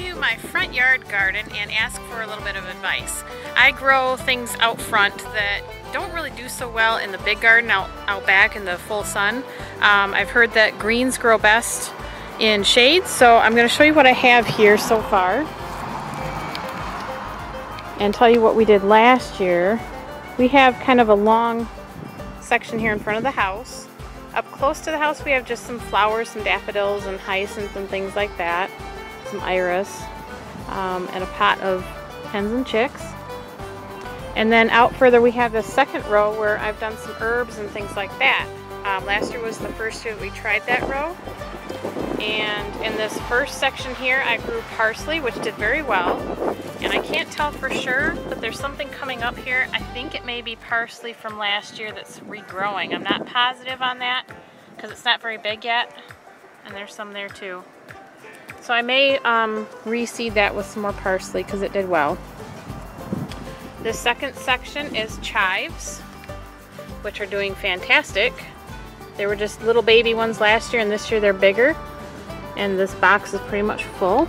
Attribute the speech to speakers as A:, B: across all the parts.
A: you my front yard garden and ask for a little bit of advice. I grow things out front that don't really do so well in the big garden out, out back in the full sun. Um, I've heard that greens grow best in shade, so I'm going to show you what I have here so far and tell you what we did last year. We have kind of a long section here in front of the house. Up close to the house we have just some flowers, some daffodils and hyacinths and things like that. Some iris um, and a pot of hens and chicks. And then out further we have the second row where I've done some herbs and things like that. Um, last year was the first year that we tried that row. And in this first section here, I grew parsley, which did very well. And I can't tell for sure, but there's something coming up here. I think it may be parsley from last year that's regrowing. I'm not positive on that because it's not very big yet. And there's some there too. So I may um, reseed that with some more parsley because it did well. The second section is chives, which are doing fantastic. They were just little baby ones last year and this year they're bigger. And this box is pretty much full.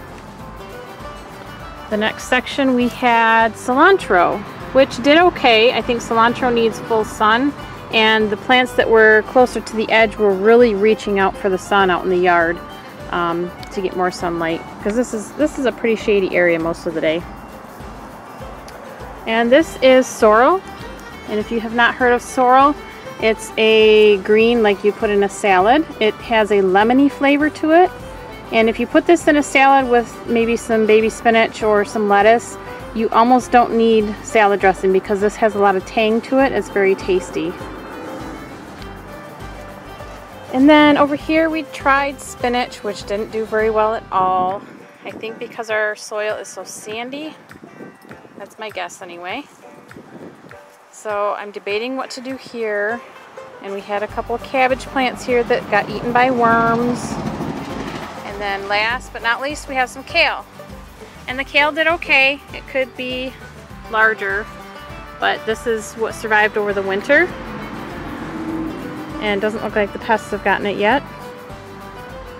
A: The next section we had cilantro, which did okay. I think cilantro needs full sun and the plants that were closer to the edge were really reaching out for the sun out in the yard um, to get more sunlight because this is this is a pretty shady area most of the day. And this is sorrel and if you have not heard of sorrel it's a green like you put in a salad. It has a lemony flavor to it and if you put this in a salad with maybe some baby spinach or some lettuce, you almost don't need salad dressing because this has a lot of tang to it. It's very tasty. And then over here we tried spinach, which didn't do very well at all. I think because our soil is so sandy. That's my guess anyway. So I'm debating what to do here. And we had a couple of cabbage plants here that got eaten by worms And then last but not least, we have some kale. And the kale did okay. It could be larger, but this is what survived over the winter. And it doesn't look like the pests have gotten it yet.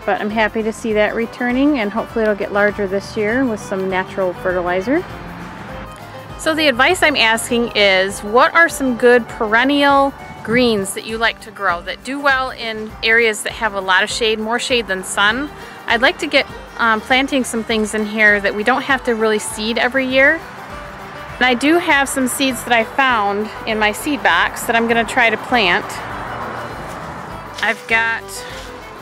A: But I'm happy to see that returning and hopefully it'll get larger this year with some natural fertilizer. So the advice I'm asking is, what are some good perennial greens that you like to grow that do well in areas that have a lot of shade, more shade than sun? I'd like to get um, planting some things in here that we don't have to really seed every year. And I do have some seeds that I found in my seed box that I'm going to try to plant. I've got,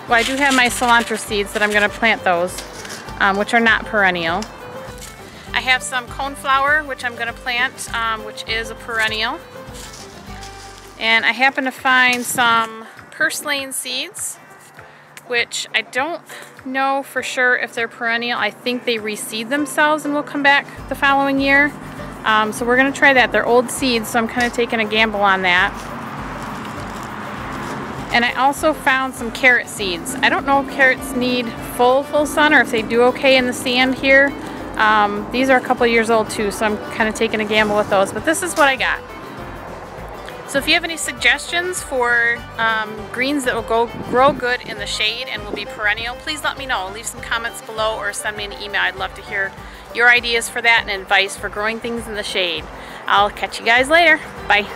A: well I do have my cilantro seeds that I'm going to plant those, um, which are not perennial. I have some coneflower, which I'm going to plant, um, which is a perennial. And I happen to find some purslane seeds which I don't know for sure if they're perennial. I think they reseed themselves and will come back the following year. Um, so we're going to try that. They're old seeds, so I'm kind of taking a gamble on that. And I also found some carrot seeds. I don't know if carrots need full, full sun or if they do okay in the sand here. Um, these are a couple years old too, so I'm kind of taking a gamble with those. But this is what I got. So if you have any suggestions for um, greens that will go grow good in the shade and will be perennial, please let me know. Leave some comments below or send me an email. I'd love to hear your ideas for that and advice for growing things in the shade. I'll catch you guys later. Bye.